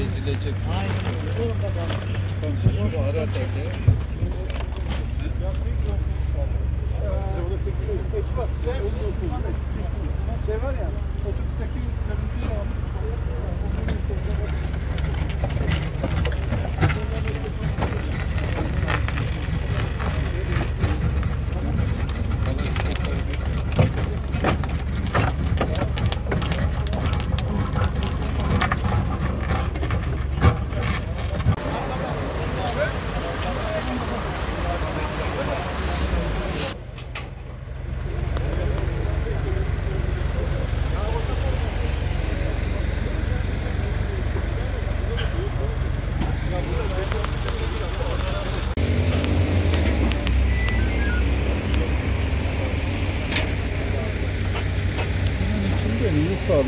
ezilecek. Aynen. Komşu şu ara çekti. Şey var ya, 38 for